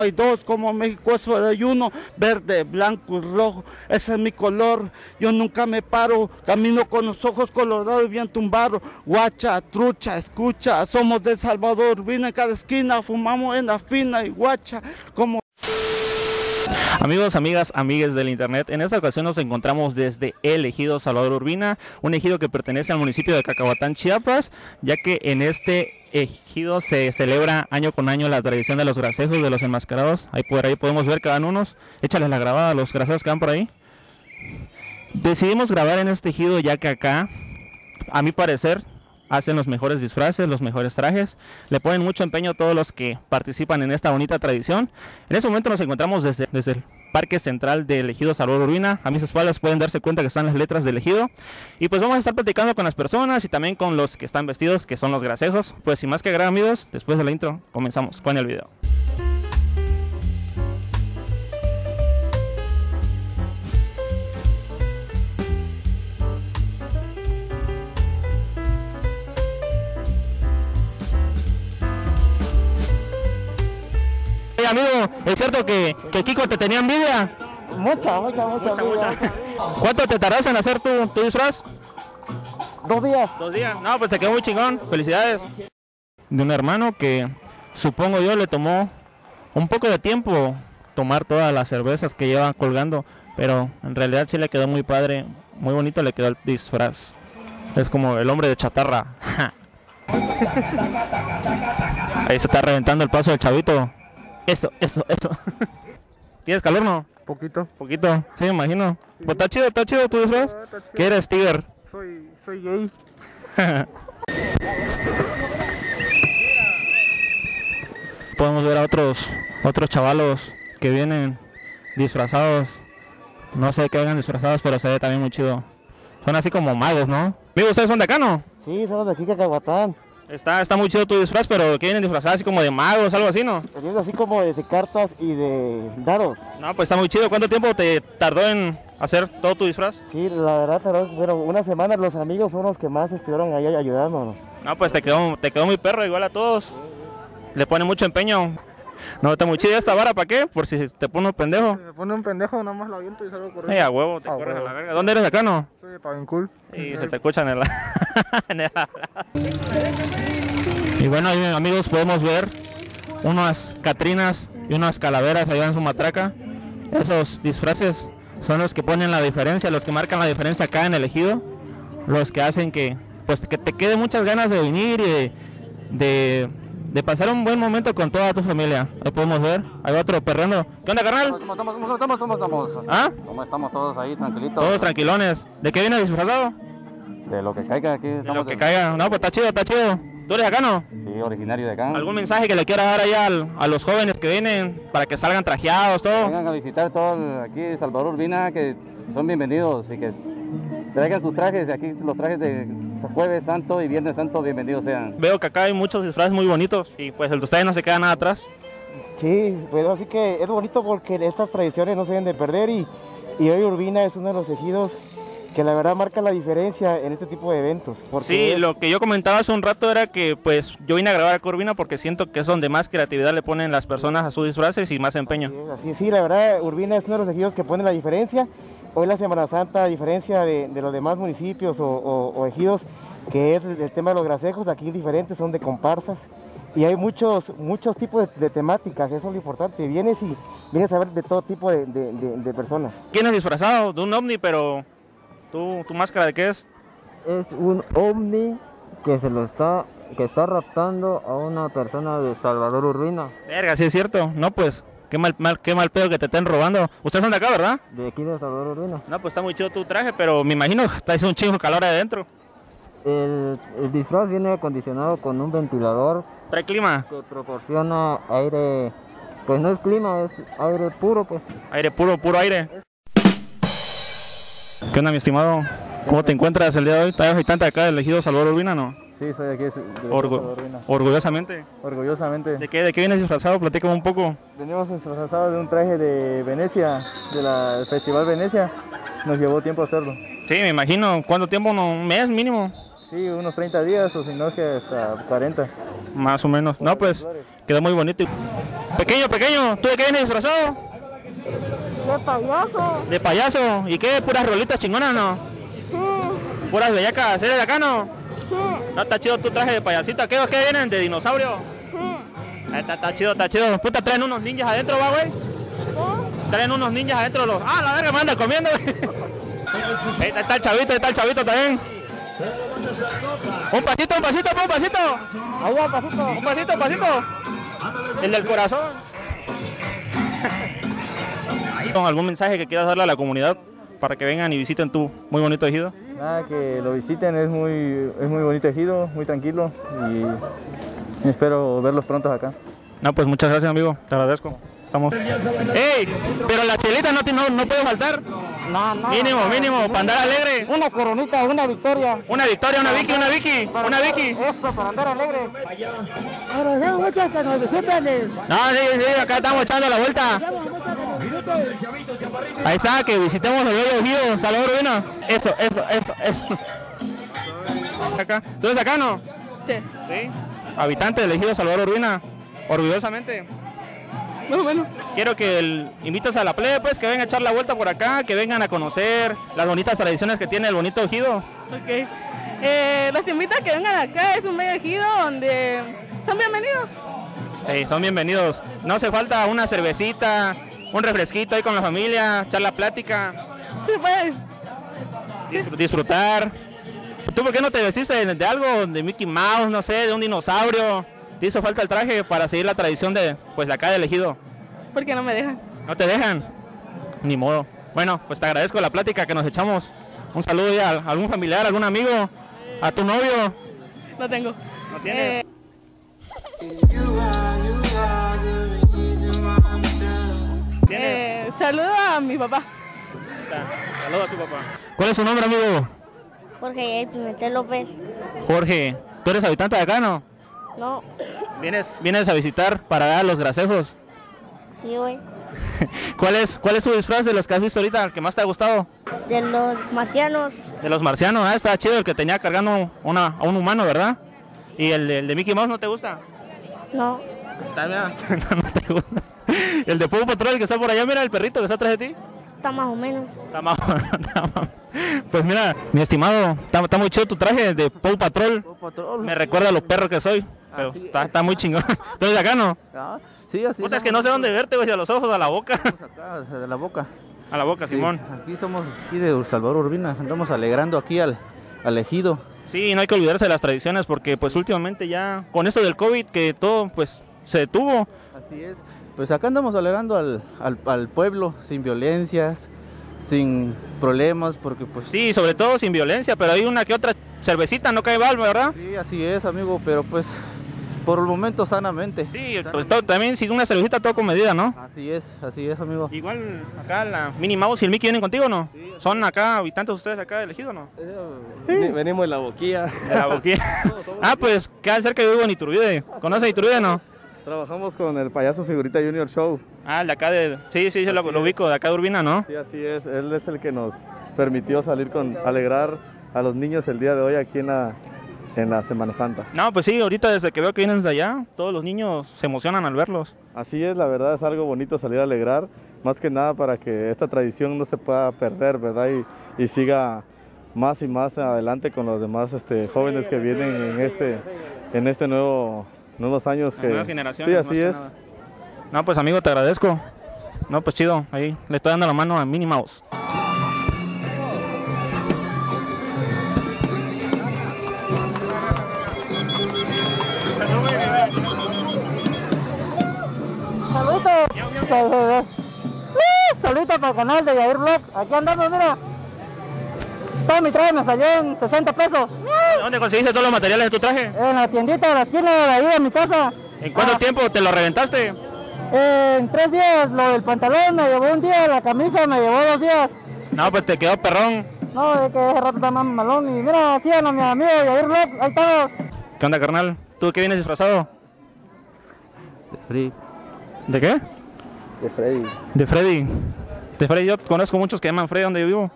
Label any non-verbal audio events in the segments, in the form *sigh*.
Hay dos, como México es solo hay uno, verde, blanco y rojo. Ese es mi color. Yo nunca me paro. Camino con los ojos colorados y bien tumbado. Guacha, trucha, escucha. Somos de Salvador. Vine en cada esquina. Fumamos en la fina y guacha. Como Amigos, amigas, amigues del internet, en esta ocasión nos encontramos desde el ejido Salvador Urbina, un ejido que pertenece al municipio de Cacahuatán, Chiapas, ya que en este ejido se celebra año con año la tradición de los grasejos, de los enmascarados. Ahí por ahí podemos ver que van unos. Échales la grabada a los graseos que van por ahí. Decidimos grabar en este ejido ya que acá, a mi parecer, hacen los mejores disfraces, los mejores trajes, le ponen mucho empeño a todos los que participan en esta bonita tradición. En este momento nos encontramos desde, desde el Parque Central del Ejido Salvador Urbina. A mis espaldas pueden darse cuenta que están las letras del ejido. Y pues vamos a estar platicando con las personas y también con los que están vestidos, que son los grasejos. Pues sin más que agregar amigos, después de la intro, comenzamos con el video. Amigo, ¿es cierto que, que Kiko te tenía envidia? mucha, mucha, mucha, Mucha, mucha. ¿Cuánto te tardas en hacer tu, tu disfraz? Dos días. Dos días. No, pues te quedó muy chingón. Felicidades. De un hermano que supongo yo le tomó un poco de tiempo tomar todas las cervezas que llevan colgando, pero en realidad sí le quedó muy padre, muy bonito le quedó el disfraz. Es como el hombre de chatarra. *laughs* Ahí se está reventando el paso del chavito. Eso, eso, eso. *laughs* ¿Tienes calor no? Poquito. Poquito. Sí, me imagino. Pues está chido, está chido tu disfraz. ¿Qué eres, Tiger? Soy, soy gay. *laughs* podemos ver a otros otros chavalos que vienen disfrazados. No sé qué hagan disfrazados, pero se ve también muy chido. Son así como magos, ¿no? Amigos, ¿ustedes son de acá, no? Sí, somos de aquí, Cacahuatán. Está, está muy chido tu disfraz, pero que vienen disfrazados así como de magos, algo así, ¿no? Teniendo así como de cartas y de dados. No, pues está muy chido. ¿Cuánto tiempo te tardó en hacer todo tu disfraz? Sí, la verdad, pero, bueno, una semana los amigos fueron los que más estuvieron ahí ayudándonos. No, pues te quedó, te quedó muy perro, igual a todos. Le pone mucho empeño. No, está muy esta vara, ¿para qué? Por si te pone un pendejo. Me pone un pendejo, nada más lo aviento y salgo corriendo. a huevo, te A corres a la verga. ¿Dónde eres acá, no? Soy de Pavincul. Y se te escucha en el... *laughs* en el- y bueno, ahí, amigos, podemos ver unas catrinas y unas calaveras allá en su matraca. Esos disfraces son los que ponen la diferencia, los que marcan la diferencia acá en el ejido. Los que hacen que, pues, que te quede muchas ganas de venir y de, de, de pasar un buen momento con toda tu familia. Ahí podemos ver, hay otro perreno. ¿Qué onda, carnal? ¿Cómo estamos? ¿Cómo estamos? ¿Cómo estamos? ¿Ah? ¿Cómo estamos todos ahí, tranquilitos? Todos tranquilones. ¿De qué viene disfrazado? De lo que caiga aquí. De lo que de- caiga. No, pues está chido, está chido. ¿Tú eres acá, no? Sí, originario de acá. ¿Algún mensaje que le quieras dar allá al- a los jóvenes que vienen para que salgan trajeados, todo? Vengan a visitar todo el- aquí Salvador Urbina, que son bienvenidos y que traigan sus trajes. Aquí los trajes de Jueves Santo y Viernes Santo, bienvenidos sean. Veo que acá hay muchos disfraces muy bonitos y pues el de ustedes no se queda nada atrás. Sí, pues así que es bonito porque estas tradiciones no se deben de perder y, y hoy Urbina es uno de los ejidos que la verdad marca la diferencia en este tipo de eventos. Porque Sí, es- lo que yo comentaba hace un rato era que pues yo vine a grabar a Corvina porque siento que es donde más creatividad le ponen las personas a sus disfraces y más empeño. Así, es, así, sí, la verdad, Urbina es uno de los ejidos que pone la diferencia. Hoy la Semana Santa, a diferencia de, de los demás municipios o, o- o ejidos, que es el tema de los grasejos, aquí es diferente, son de comparsas. Y hay muchos, muchos tipos de, de temáticas, eso es lo importante. Vienes y vienes a ver de todo tipo de, de- de- de personas. ¿Quién es disfrazado? De un ovni, pero ¿tú, tu máscara de qué es? es un ovni que se lo está que está raptando a una persona de Salvador Urbina, Verga, sí es cierto. No, pues, qué mal, mal, qué mal pedo que te estén robando. Ustedes son de acá, ¿verdad? de aquí de Salvador Urbina. No, pues está muy chido tu traje, pero me imagino que está haciendo un chingo de calor adentro. El, el disfraz viene acondicionado con un ventilador Trae clima, que proporciona aire, pues no es clima, es aire puro, pues. aire puro, puro aire. ¿Qué onda, mi estimado? ¿Cómo te encuentras el día de hoy? ¿Estás habitante acá del ejido Salvador Urbina, no? Sí, soy aquí de Orgu- orgullosamente. Orgullosamente. ¿De qué, ¿De qué vienes disfrazado? Platícame un poco. Venimos disfrazados de un traje de Venecia, del Festival Venecia. Nos llevó tiempo hacerlo. Sí, me imagino. ¿Cuánto tiempo? No, ¿Un mes mínimo? Sí, unos 30 días o si no es que hasta 40. Más o menos. No, pues quedó muy bonito. Pequeño, pequeño, ¿tú de qué vienes disfrazado? De payaso. De payaso. ¿Y qué? ¿Puras rolitas chingonas, no? Sí, ¿Puras bellacas? ¿Eres de acá, no? No, está chido tu traje de payasito. ¿Qué, qué vienen? ¿De dinosaurio? sí. Está, está chido, está chido. Puta, traen unos ninjas adentro, va, güey. Traen unos ninjas adentro los. Ah, la verga, manda comiendo, güey. *laughs* Ahí está, el chavito, ahí está el chavito también. Un pasito, un pasito, un pasito. Ahí va, pasito. Un pasito, un pasito. El del corazón. *laughs* ¿Con algún mensaje que quieras darle a la comunidad para que vengan y visiten tu muy bonito ejido? Nada, que lo visiten, es muy, es muy bonito ejido, muy tranquilo y espero verlos pronto acá. No, pues muchas gracias, amigo. Te agradezco. Estamos. ¡Ey! Pero la chelita no, no, no puede faltar. No, no. Mínimo, mínimo, para andar alegre. Una coronita, una victoria. Una victoria, una Vicky, una Vicky, una Vicky. Eso, para andar alegre. Pero ya muchas que nos visiten. No, sí, sí, acá estamos echando la vuelta. Ahí está, que visitemos el bello ejido, Salvador Urbina. Eso, eso, eso, eso. Acá. ¿Tú eres acá, no? Sí, Sí. Habitante del ejido Salvador Urbina. Orgullosamente. más o menos. Quiero que el, invites a la plebe, pues, que vengan a echar la vuelta por acá, que vengan a conocer las bonitas tradiciones que tiene el bonito ejido. Ok. Eh, los invito a que vengan acá, es un medio ejido donde son bienvenidos. Sí, son bienvenidos. No hace falta una cervecita, un refresquito ahí con la familia, echar la plática, Sí, pues. disfr- disfrutar. ¿Tú por qué no te vestiste de, de algo, de Mickey Mouse, no sé, de un dinosaurio? Te hizo falta el traje para seguir la tradición de, pues, de acá del ejido. Porque no me dejan. ¿No te dejan? Ni modo. Bueno, pues te agradezco la plática que nos echamos. Un saludo ya a algún familiar, algún amigo, a tu novio. No tengo. ¿No tienes? Eh, eh, saludo a mi papá. Saludos a su papá. ¿Cuál es su nombre, amigo? Jorge Pimentel López. Jorge. ¿Tú eres habitante de acá, no? No, ¿Vienes, vienes a visitar para dar los grasejos? sí, güey. *laughs* ¿Cuál es, ¿Cuál es tu disfraz de los que has visto ahorita, el que más te ha gustado? De los marcianos. De los marcianos, ah, estaba chido el que tenía cargando una, a un humano, ¿verdad? ¿Y el de, el de Mickey Mouse no te gusta? No, Está bien. *laughs* no, no te gusta. El de Paw Patrol el que está por allá, mira el perrito que está atrás de ti. está más o menos. Está ma- *laughs* está ma- Pues mira, mi estimado, está, está muy chido tu traje de Paw Patrol. Me recuerda a los perros que soy. Pero está, está muy chingón. *laughs* Entonces acá no. Ah, sí, así Puta, es que no sé dónde verte, güey, a los ojos, a la boca. acá, de la boca. A la boca, Sí, Simón. Aquí somos aquí de Salvador Urbina, andamos alegrando aquí al, al ejido. Sí, no hay que olvidarse de las tradiciones porque pues últimamente ya con esto del COVID que todo pues se detuvo. Así es. Pues acá andamos alegrando al, al, al pueblo sin violencias, sin problemas, porque pues... Sí, sobre todo sin violencia, pero hay una que otra cervecita, no cae mal, ¿verdad? Sí, así es, amigo, pero pues por el momento sanamente. Sí, pues todo- también si una cervecita todo con medida, ¿no? Así es, así es, amigo. Igual acá la Mouse y el Mickey vienen contigo, ¿no? Son acá habitantes ustedes acá elegidos, ¿no? Venimos de la boquilla. De la boquilla. *laughs* ah, pues quedan cerca de Hugo en Iturbide. ¿Conoce Iturbide, no? Trabajamos con el payaso figurita Junior Show. Ah, el de acá de... Sí, sí, sí, lo, lo ubico, de acá de Urbina, ¿no? Sí, así es. Él es el que nos permitió salir con alegrar a los niños el día de hoy aquí en la, en la Semana Santa. No, pues sí, ahorita desde que veo que vienen de allá, todos los niños se emocionan al verlos. Así es, la verdad es algo bonito salir a alegrar, más que nada para que esta tradición no se pueda perder, ¿verdad? Y, y siga más y más adelante con los demás este, jóvenes que vienen en este, en este nuevo, nuevos años. Que, nuevas generaciones. Sí, más así que es. nada. No, pues amigo, te agradezco. No, pues chido, ahí le estoy dando la mano a Minnie Mouse. Saludos. ¡Uh! Saludos para el canal de Yair Vlog. Aquí andamos, mira. Todo mi traje me salió en 60 pesos. ¿Dónde conseguiste todos los materiales de tu traje? En la tiendita de la esquina de ahí de mi casa. ¿En cuánto Ah, tiempo te lo reventaste? En tres días lo del pantalón me llevó un día, la camisa me llevó dos días. No, pues te quedó perrón. No, es que ese rato está más malón. Y mira, síganos, mi amigo Yair Vlog. Ahí estamos. ¿Qué onda, carnal? ¿Tú qué vienes disfrazado? Free. ¿De qué? De Freddy. De Freddy. De Freddy, yo conozco muchos que llaman Freddy donde yo vivo.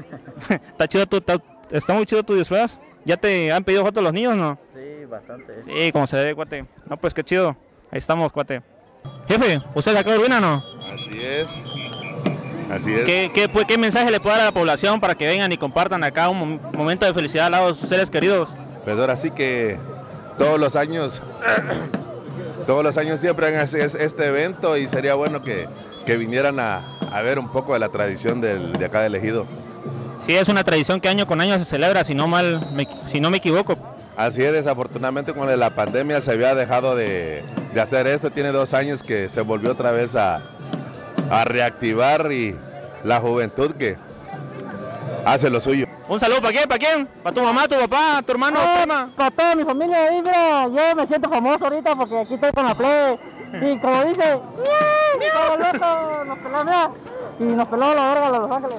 *laughs* está chido tu, está, está muy chido tu disfraz. ¿Ya te han pedido fotos los niños, no? Sí, bastante. Sí, como se debe, cuate. No, pues qué chido. Ahí estamos, cuate. Jefe, ¿usted es de acá de Urbina o no? Así es. Así es. ¿Qué, qué, pues, qué mensaje le puede dar a la población para que vengan y compartan acá un mom- momento de felicidad al lado de sus seres queridos? Pues ahora sí que todos los años, *coughs* todos los años siempre han hecho este evento y sería bueno que, que vinieran a, a ver un poco de la tradición del- de acá del ejido. Sí, es una tradición que año con año se celebra, si no mal, me- si no me equivoco. Así es, desafortunadamente con la pandemia se había dejado de, de hacer esto. Tiene dos años que se volvió otra vez a, a reactivar y la juventud que hace lo suyo. Un saludo para quién, para quién, para tu mamá, tu papá, tu hermano. Para toda mi familia ahí, mira, yo me siento famoso ahorita porque aquí estoy con la plebe. Y como dice. Nos peló, mira. Y nos peló la verga los Los Ángeles.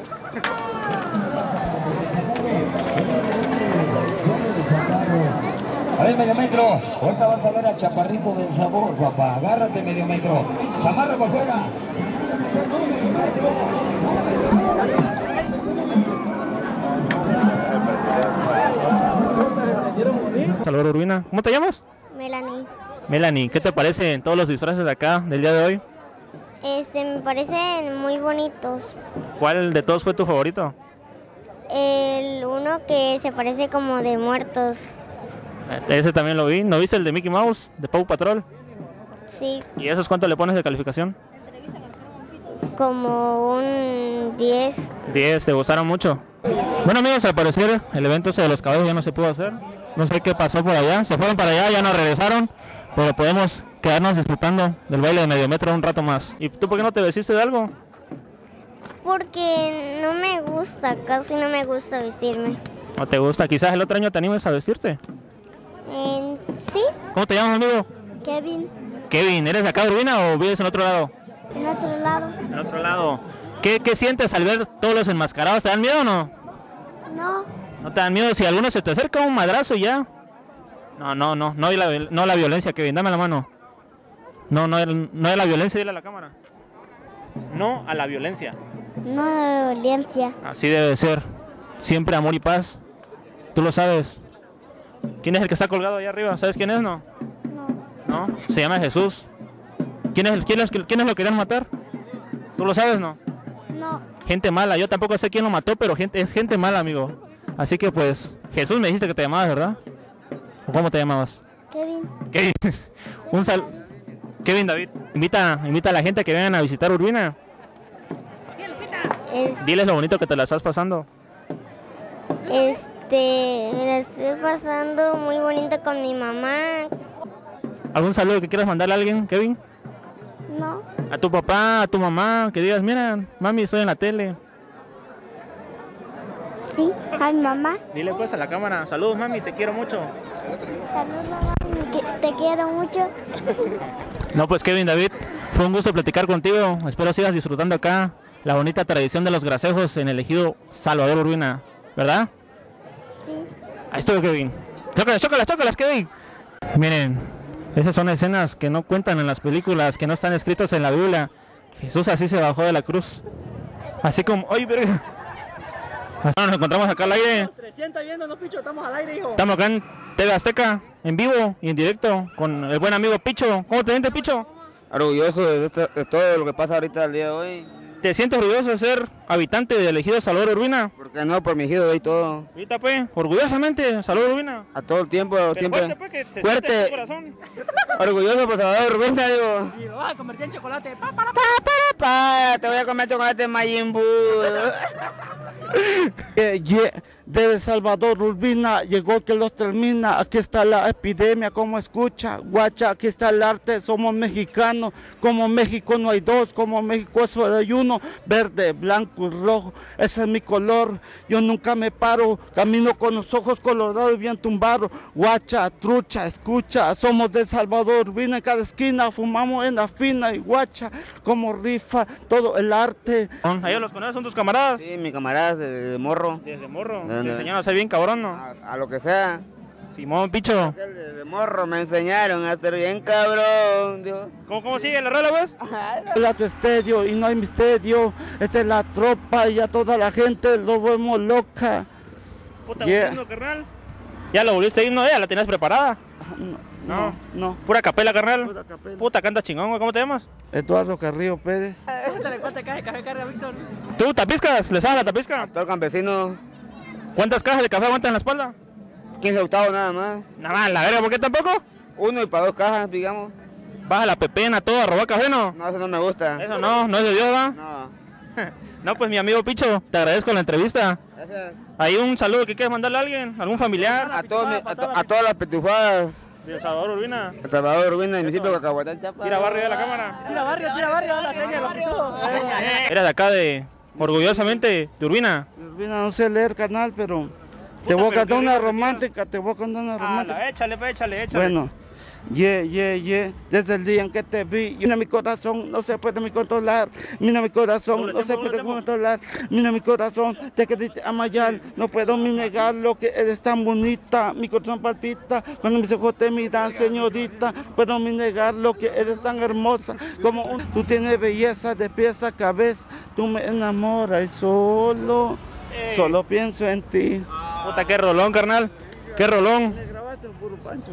Ver, medio metro. Ahorita vas a ver a Chaparrito del sabor, papá. Agárrate, medio metro. Chamarra por fuera. Salvador Urbina. ¿Cómo te llamas? Melanie. Melanie, ¿qué te parecen todos los disfraces de acá del día de hoy? Este, me parecen muy bonitos. ¿Cuál de todos fue tu favorito? El uno que se parece como de muertos. Ese también lo vi. ¿No viste el de Mickey Mouse, de Paw Patrol? Sí, ¿Y esos cuánto le pones de calificación? como un 10. 10, ¿te gustaron mucho? Bueno amigos, al parecer el evento ese de los caballos ya no se pudo hacer. No sé qué pasó por allá. Se fueron para allá, ya no regresaron. Pero podemos quedarnos disfrutando del baile de medio metro un rato más. ¿Y tú por qué no te vestiste de algo? Porque no me gusta, casi no me gusta vestirme. ¿No te gusta? Quizás el otro año te animes a vestirte. Sí, ¿Cómo te llamas amigo? Kevin, Kevin, ¿eres de acá de Urbina o vives en otro lado? en otro lado. En otro lado. ¿Qué, qué sientes al ver todos los enmascarados? ¿Te dan miedo o no? No, ¿No te dan miedo si alguno se te acerca un madrazo y ya? No, no, no, no hay la, no la violencia, Kevin, dame la mano. No, no, no hay la violencia, dile a la cámara. No a la violencia. no violencia. Así debe ser. Siempre amor y paz. Tú lo sabes. ¿Quién es el que está colgado allá arriba? ¿Sabes quién es, no? No. ¿No? Se llama Jesús. ¿Quién es, el, quién es, quién es lo que querían matar? ¿Tú lo sabes, no? No, Gente mala. Yo tampoco sé quién lo mató, pero gente, es gente mala, amigo. Así que pues, Jesús me dijiste que te llamabas, ¿verdad? ¿O cómo te llamabas? Kevin. Kevin. *laughs* Un sal. Kevin David, invita, invita a la gente a que vengan a visitar Urbina. Es- Diles lo bonito que te la estás pasando. Este, me la estoy pasando muy bonito con mi mamá. ¿Algún saludo que quieras mandarle a alguien, Kevin? No, A tu papá, a tu mamá, que digas, mira, mami, estoy en la tele. sí, a mi mamá. Dile pues a la cámara, saludos mami, te quiero mucho. Saludos, que te quiero mucho. No, pues Kevin David, fue un gusto platicar contigo. Espero sigas disfrutando acá la bonita tradición de los grasejos en el ejido Salvador Urbina, ¿verdad? Ahí estuvo Kevin. Chócalas, chócalas, chócalas, Kevin. Miren, esas son escenas que no cuentan en las películas, que no están escritos en la Biblia. Jesús así se bajó de la cruz. Así como, ¡ay, verga! Así nos encontramos acá al aire. 300 viendo, no, picho, estamos al aire, hijo. Estamos acá en TV Azteca, en vivo y en directo, con el buen amigo Picho. ¿Cómo te sientes, Picho? Orgulloso de, de todo lo que pasa ahorita el día de hoy. ¿Te sientes orgulloso de ser habitante del elegido Salvador Urbina? Porque no, por mi ejido y todo. Ahorita, pues, orgullosamente, Salvador Urbina. A todo el tiempo, siempre. fuerte, pues, que se Fuerte. siente en tu corazón. *laughs* Orgulloso por Salvador Urbina, digo. Y lo vas a convertir en chocolate. Pa, pa, Pa, te voy a comer chocolate Majin. *laughs* Eh, ye- de Salvador Urbina llegó que los termina. Aquí está la epidemia, como escucha. Guacha, aquí está el arte. Somos mexicanos. Como México no hay dos. Como México es solo hay uno. Verde, blanco y rojo. Ese es mi color. Yo nunca me paro. Camino con los ojos colorados y bien tumbados. Guacha, trucha, escucha. Somos de Salvador Urbina en cada esquina. Fumamos en la fina y guacha. Como rifa todo el arte. ¿A ellos los conoces? ¿Son tus camaradas? Sí, mi camarada de, de morro. Desde morro. De- Te de- enseñaron a ser bien cabrón, ¿no? A lo que sea. Simón, Picho. Desde morro me enseñaron a ser bien cabrón. Dios. ¿Cómo, cómo sigue la rola, pues? *laughs* La tu estéreo y no hay misterio. Esta es la tropa y a toda la gente lo vemos loca. Puta, Yeah. himno, carnal. Ya lo volviste himno, ya la tenías preparada. No. No. ¿Pura capela, carnal? Pura capela. Puta, canta chingón, güey. ¿Cómo te llamas? Eduardo Carrillo Pérez. ¿Cuántas cajas de café carga, Víctor? ¿Tú tapiscas? ¿Le sabes la tapisca? Todo campesino, ¿Cuántas cajas de café aguantan en la espalda? 15 octavos nada más. Nada más, la verga, ¿por qué tampoco? Uno y para dos cajas, digamos. Baja la pepena, todo, a robar café, ¿no? No, eso no me gusta. Eso no, no es de Dios, ¿va? No. *laughs* No, pues mi amigo Picho, te agradezco la entrevista. Gracias. Hay un saludo que quieres mandarle a alguien, algún familiar. A, todos mi- a, to- a todas las petufadas. De El Salvador Urbina. El Salvador Urbina, el municipio de Cacahuatán. Tira barrio de la cámara. Tira barrio, tira barrio, la seña, los pitudos. Era de acá de, orgullosamente, de Urbina. Urbina, no sé leer canal, pero te voy a cantar una romántica, te voy a cantar una romántica. échale, pues, échale, échale. Bueno, yeah, yeah, yeah, desde el día en que te vi, mira mi corazón, no se puede mi controlar, mira mi corazón, no se puede controlar, mira mi corazón, te quedé amayar, no puedo ni negar lo que eres tan bonita, mi corazón palpita, cuando mis ojos te miran, señorita, puedo ni negar lo que eres tan hermosa, como un- tú tienes belleza de pies a cabeza, tú me enamoras y solo, solo pienso en ti. Puta, qué rolón, carnal. Qué rolón.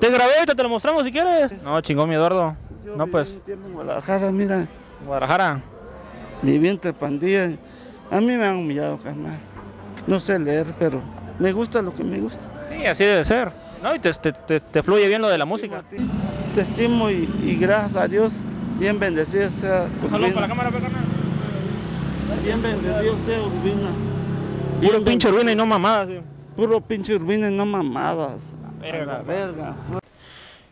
Te grabé, ahorita te lo mostramos si quieres. No, chingón, mi Eduardo. No, pues. En Guadalajara, mira. Guadalajara. Viví entre pandillas. A mí me han humillado, carnal. No sé leer, pero me gusta lo que me gusta. Sí, así debe ser. No, y te, te, te- te fluye bien lo de la música. Te estimo y, y gracias a Dios, bien bendecido sea Un saludo para la cámara, pues, carnal. Bien bendecido sea Urbina. Puro pinche Urbina y no mamadas. Puro pinche Urbina y no mamadas. Verga.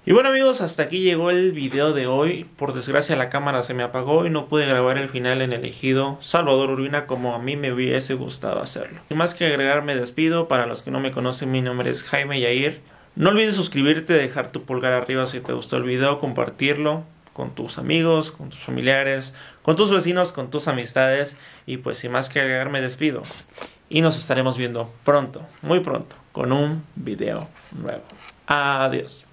Y bueno amigos, hasta aquí llegó el video de hoy. Por desgracia la cámara se me apagó y no pude grabar el final en el ejido Salvador Urbina como a mí me hubiese gustado hacerlo. Sin más que agregar me despido. Para los que no me conocen mi nombre es Jaime Yair. No olvides suscribirte, dejar tu pulgar arriba si te gustó el video, compartirlo con tus amigos, con tus familiares, con tus vecinos, con tus amistades. Y pues sin más que agregar me despido y nos estaremos viendo pronto, muy pronto, con un video nuevo. Adiós.